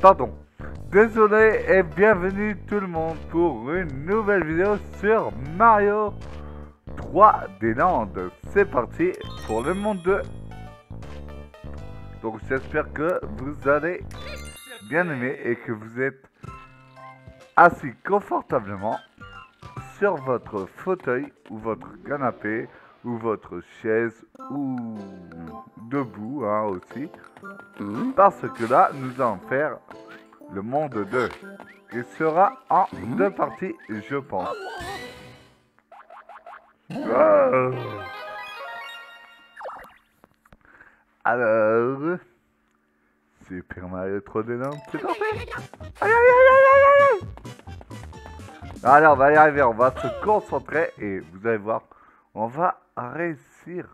Pardon. Désolé et bienvenue tout le monde pour une nouvelle vidéo sur Mario 3D Land. C'est parti pour le monde 2. Donc j'espère que vous allez bien aimer et que vous êtes assis confortablement sur votre fauteuil ou votre canapé ou votre chaise ou debout hein, aussi. Parce que là, nous allons faire le monde 2. Il sera en deux parties, je pense. Ah. Alors, Super Mario 3D Land, c'est Aïe aïe aïe aïe aïe aïe Allez, on va y arriver, on va se concentrer et vous allez voir, on va réussir.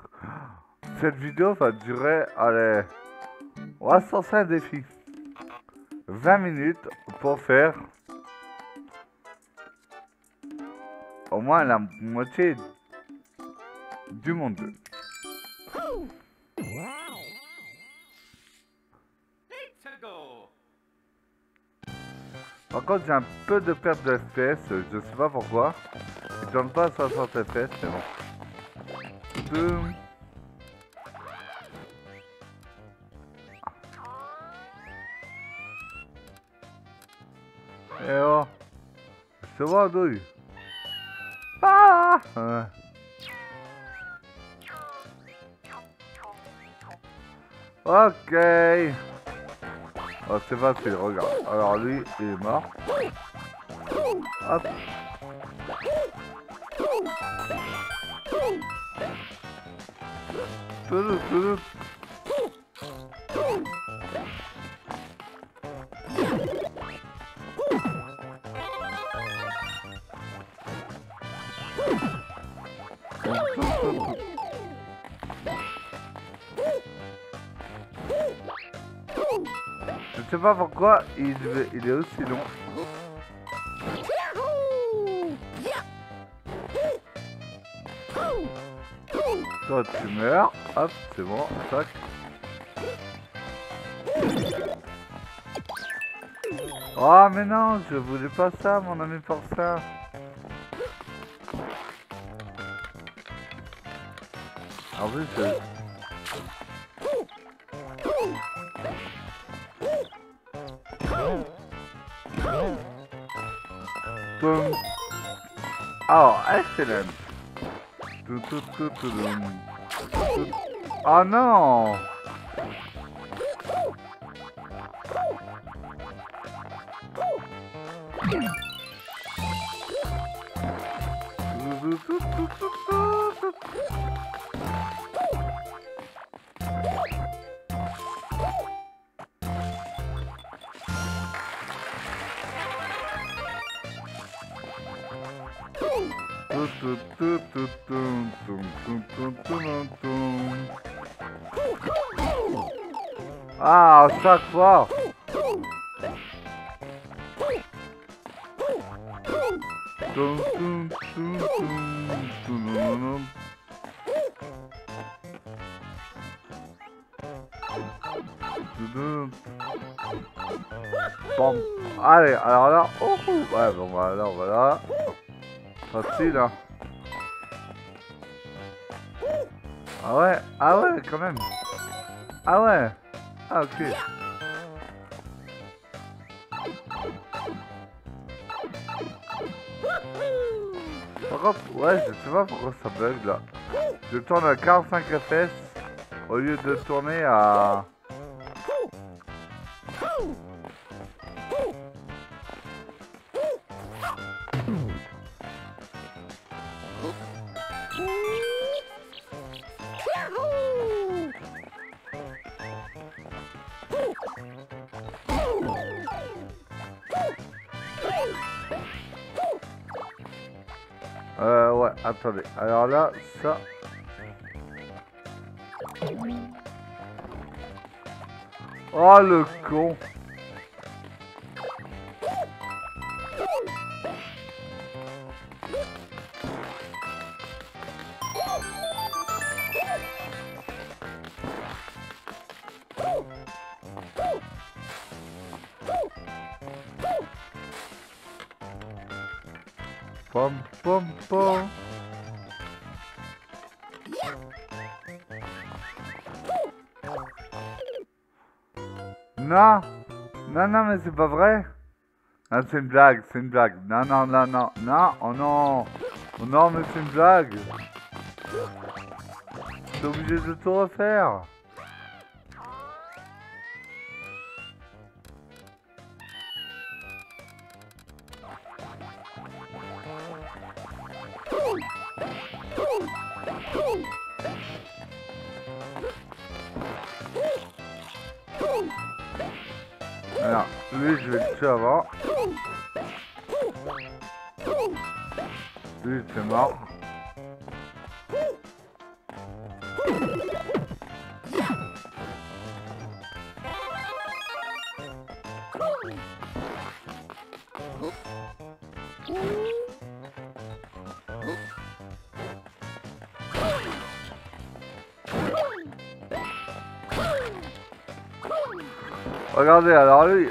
Cette vidéo va durer, allez, on va se un défi. 20 minutes pour faire au moins la moitié du monde 2. Par contre, j'ai un peu de perte de FPS, je sais pas pourquoi. Je donne pas 60 FPS, c'est bon. Boum. Eh oh Je te vois, douille Ah ouais. Ok on va s'évacuer, regarde. Alors lui, il est mort. Hop. Sais pas pourquoi il, est aussi long. Toi tu meurs, hop, c'est bon, tac. Oh mais non, je voulais pas ça mon ami pour ça. boom. Oh, excellent. Do, do, do, do, do. Oh no! Do, do, do, do, do, do, do. Ah, chaque fois Bon, allez, alors là, oh, ouais, bon, voilà, voilà. Facile, hein. Ah ouais, ah ouais, quand même. Ah ouais, ah ok. Par contre, ouais, je sais pas pourquoi ça bug là. Je tourne à 45 fps au lieu de tourner à... attendez. Alors là, ça... Oh le con. Pom, pom, Non. Non, non, mais c'est pas vrai. Ah, c'est une blague, c'est une blague. Non, non, non, non, non, oh non. Oh non, mais c'est une blague. T'es obligé de tout refaire Alors, lui, je vais le tuer avant. Lui, c'est mort. Regardez, alors lui...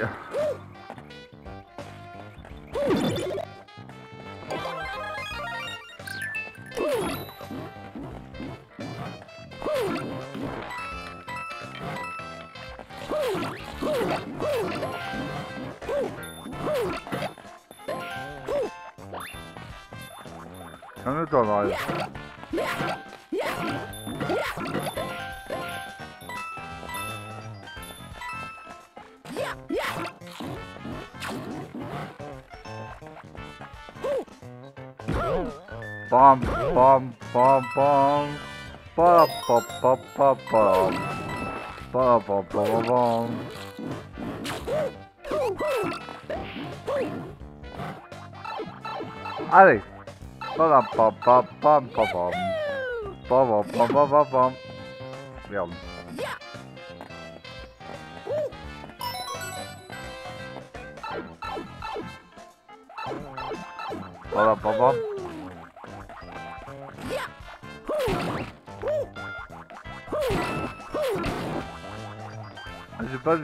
Un autre Bam, bam, bam, bam. Ba, ba, ba, ba. Ba, ba, ba, ba, bam. Allez. Ba, ba, ba, ba, ba. Ba, ba, ba, ba, ba, bam. Merde. Ba, ba, ba, bam. Ah,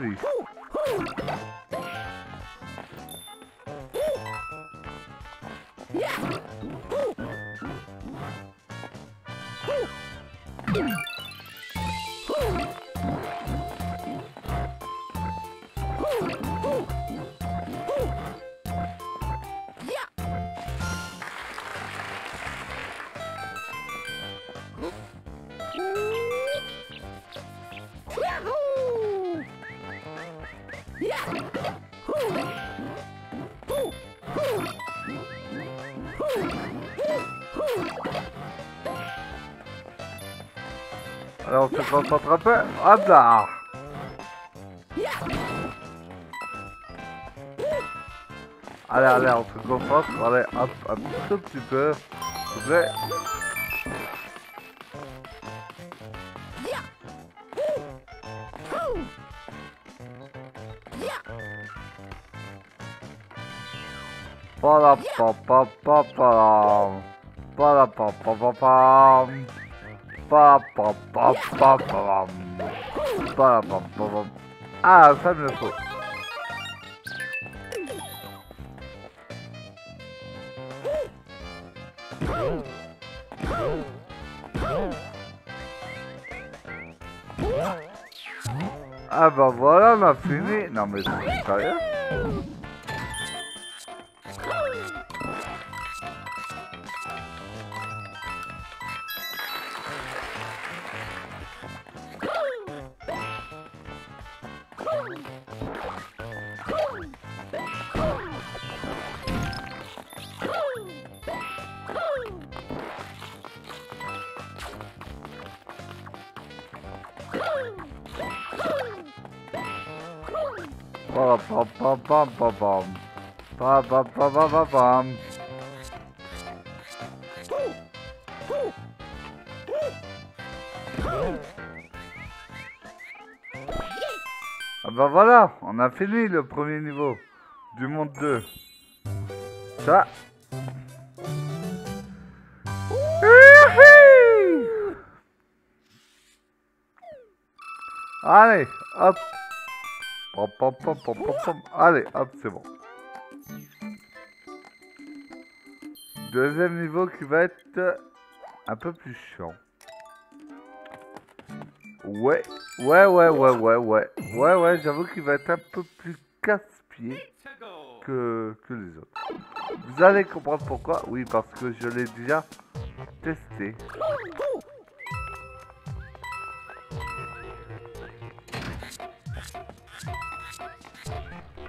On un peu. Hop là Allez, allez, on se concentre. Allez, hop, un tout petit peu. S'il vous plaît. Para pa pa pa pa Para pa pa pa pa Pa pa pa pa pa Para pa pa pa Ah, ça me le faut. Ah bah voilà, on a fini. Non mais c'est sérieux Ah bah voilà, on a fini le premier niveau du monde 2. Ça. Allez, hop. Pom. Allez, hop, c'est bon. Deuxième niveau qui va être un peu plus chiant. Ouais, ouais, ouais, ouais, ouais, ouais. Ouais, ouais, j'avoue qu'il va être un peu plus casse-pied que, que les autres. Vous allez comprendre pourquoi Oui, parce que je l'ai déjà testé.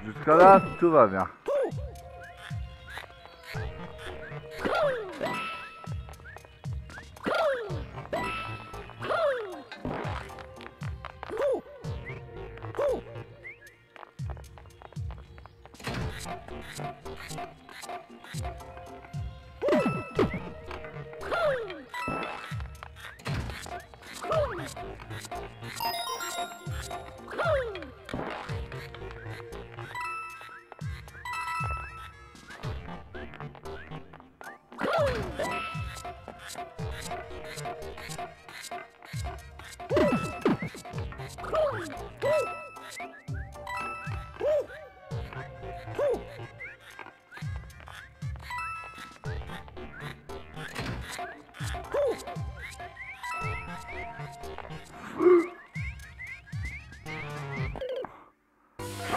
Jusqu'à là, tout va bien.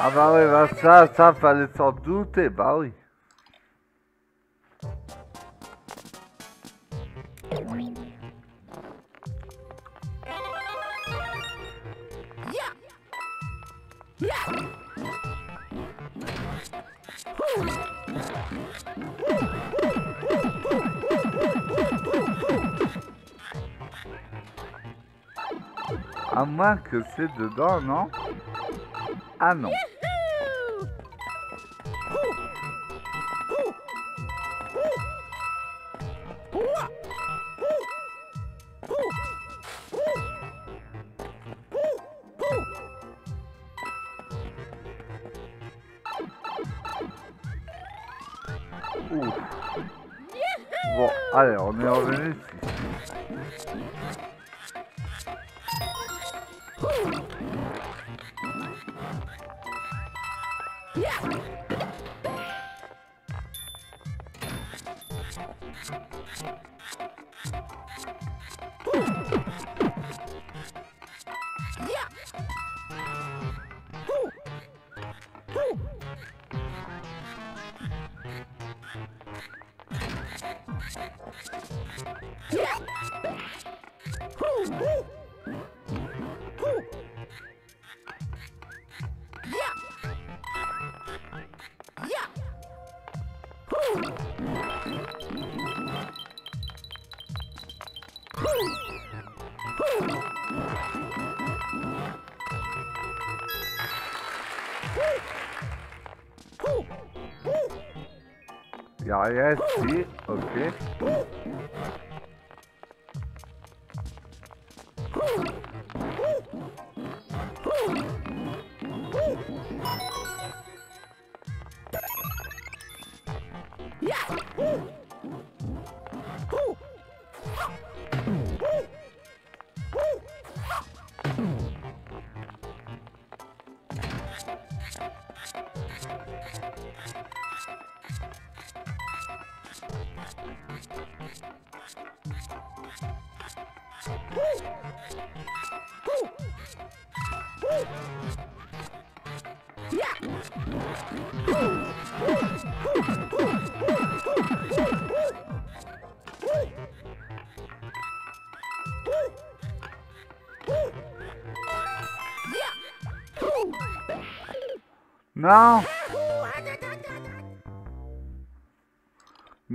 Ah bah oui, bah ça, ça fallait s'en douter, bah oui. À moins que c'est dedans, non? Ah non. Yeah! Rien ici, ok. Non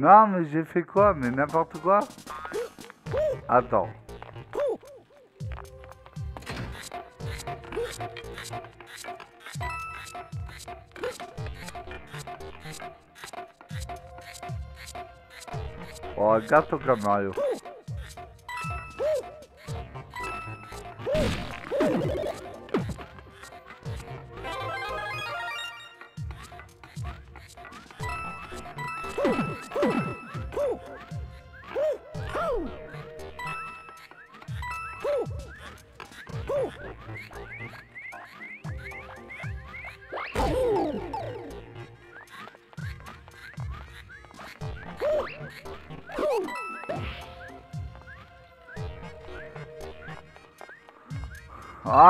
Non, mais j'ai fait quoi? Mais n'importe quoi? Attends. Oh, regarde ton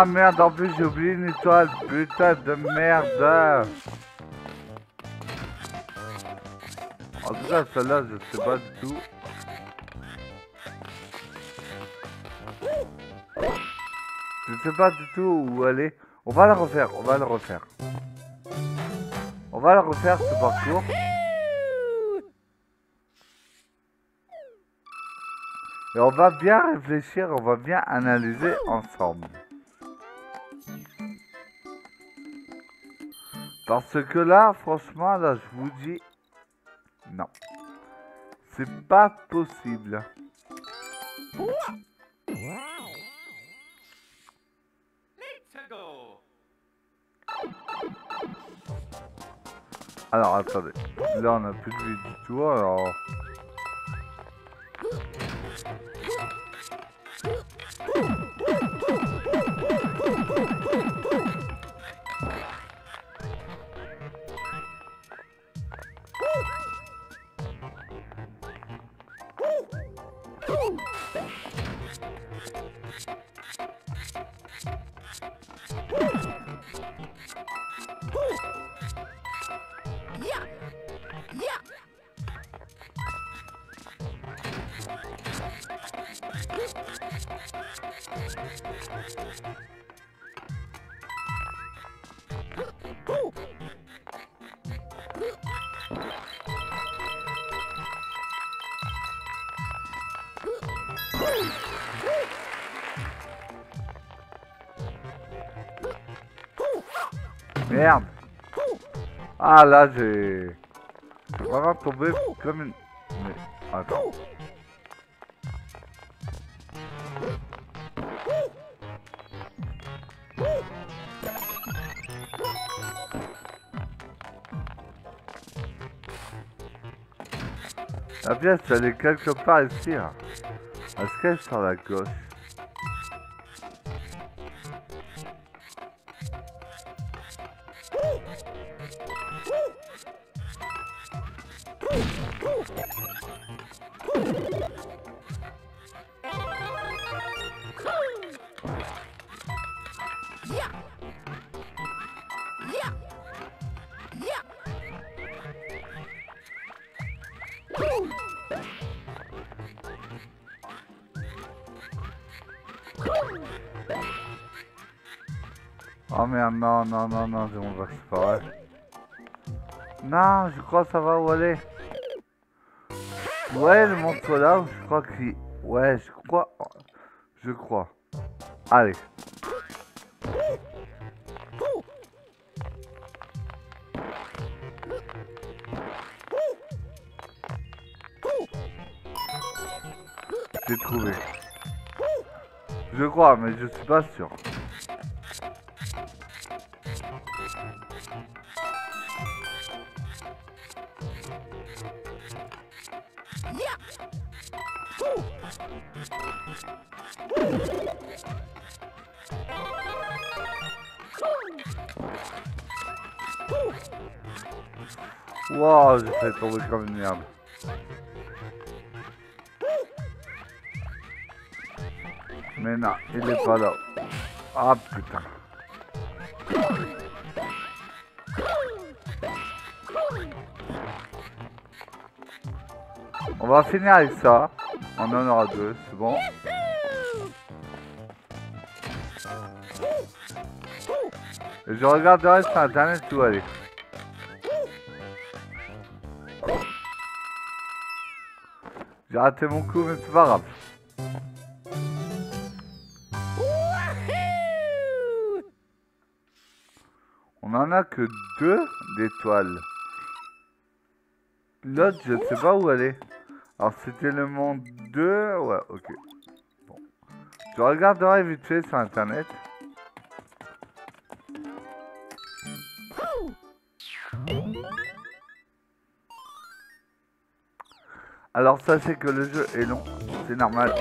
Ah merde, en plus j'ai oublié une étoile, putain de merde En tout cas, celle-là, je sais pas du tout. Je sais pas du tout où aller. On va la refaire, on va la refaire. On va la refaire ce parcours. Et on va bien réfléchir, on va bien analyser ensemble. Parce que là, franchement, là, je vous dis, non. C'est pas possible. Alors, attendez. Là, on a plus de vie du tout, alors... Merde Ah là j'ai... vraiment tombé comme une... Mais... Attends. La pièce elle est quelque part ici. Hein. Est-ce qu'elle est sur la gauche? M'en vais pas. Non, je crois que ça va aller? Ouais, le monstre là, je crois qu'il... Ouais, je crois... Je crois. Allez. J'ai trouvé. Je crois, mais je suis pas sûr. Wow, j'ai fait tomber comme une merde. Mais non, il est pas là. Ah putain. On va finir avec ça. On en aura deux, c'est bon. Et je regarderai sur internet où aller. Raté mon coup, mais c'est pas grave. On en a que deux d'étoiles. L'autre, je sais pas où aller. Alors, c'était le monde 2. Ouais, ok. Bon. Je regarderai vite fait sur internet. Alors, sachez que le jeu est long. C'est normal.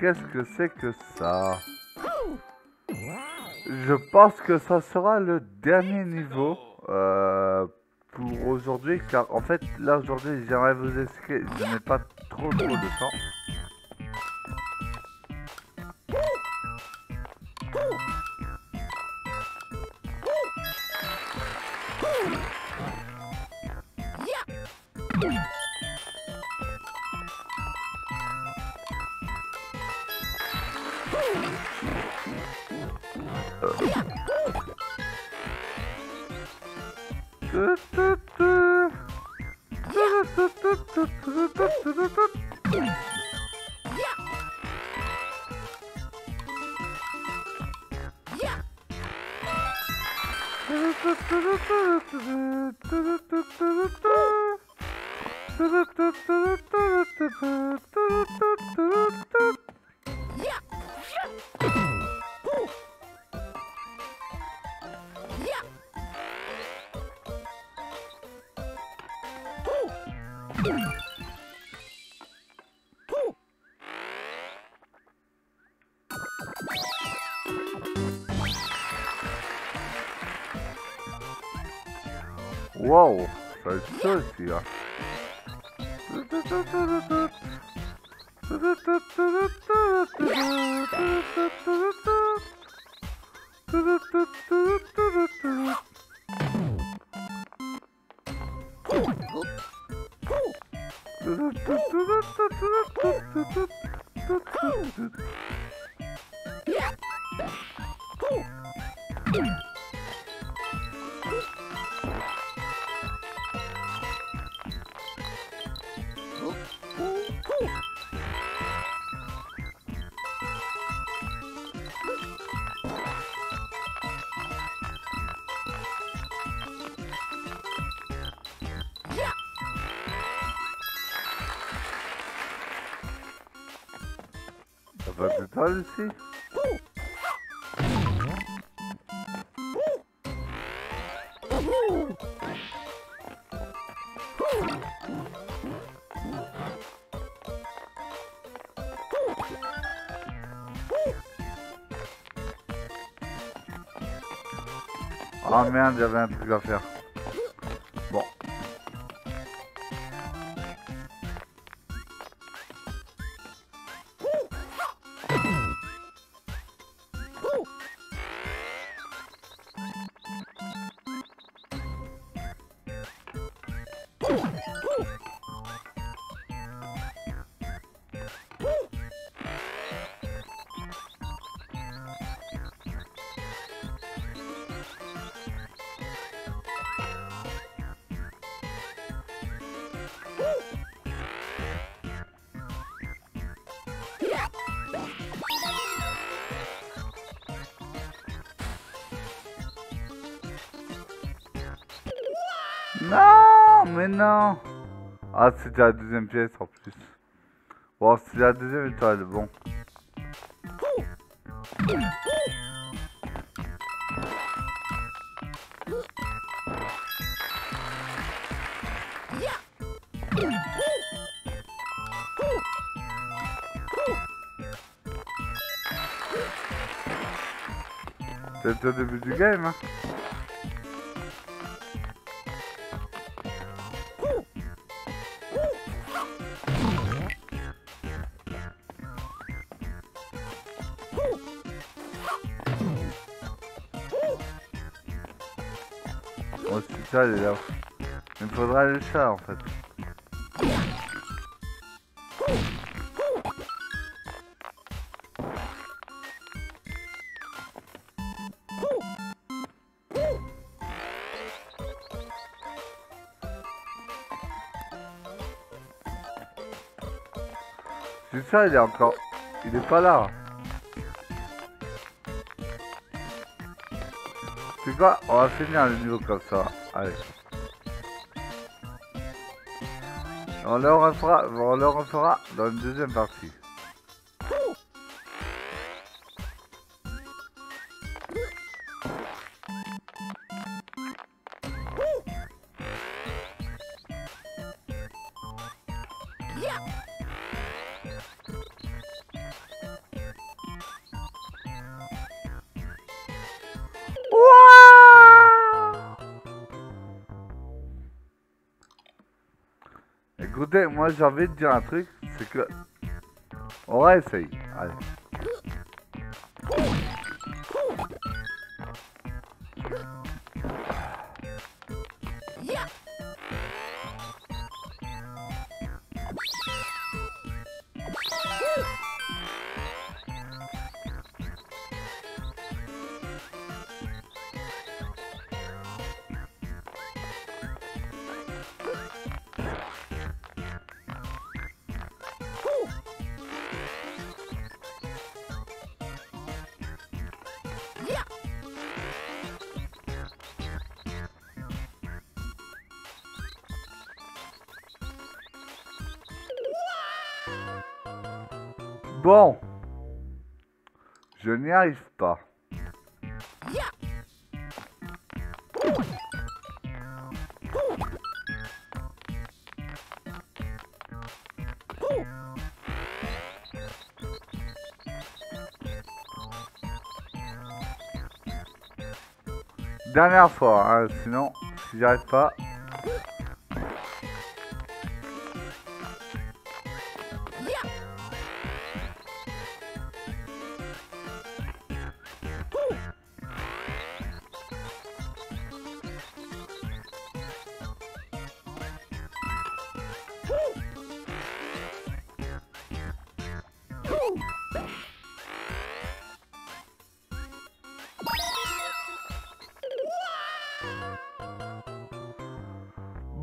Qu'est-ce que c'est que ça? Je pense que ça sera le dernier niveau euh, pour aujourd'hui, car en fait, là aujourd'hui, j'aimerais vous expliquer, je n'ai pas trop trop de temps. Wow, ça va être ici Ah merde, avait un truc à faire. Non, mais non. Ah, c'était la deuxième pièce en plus. Bon, c'est la deuxième étoile, bon. C'est au début du ça, là. Il me faudra le chat, en fait. C'est ça, il est encore... Il est pas là. C'est quoi On va finir le niveau comme ça. Allez. On le refera, on le refera dans une deuxième partie. Moi j'ai envie de dire un truc, c'est que... On va essayer. Allez. Bon. Je n'y arrive pas. Dernière fois, hein, sinon, si j'y arrive pas,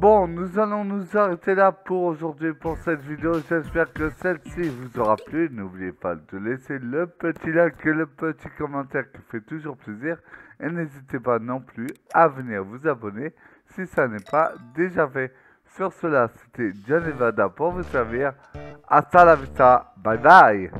Bon, nous allons nous arrêter là pour aujourd'hui pour cette vidéo. J'espère que celle-ci vous aura plu. N'oubliez pas de laisser le petit like et le petit commentaire qui fait toujours plaisir. Et n'hésitez pas non plus à venir vous abonner si ça n'est pas déjà fait. Sur cela, c'était John Evada pour vous servir. Hasta la vista. Bye bye.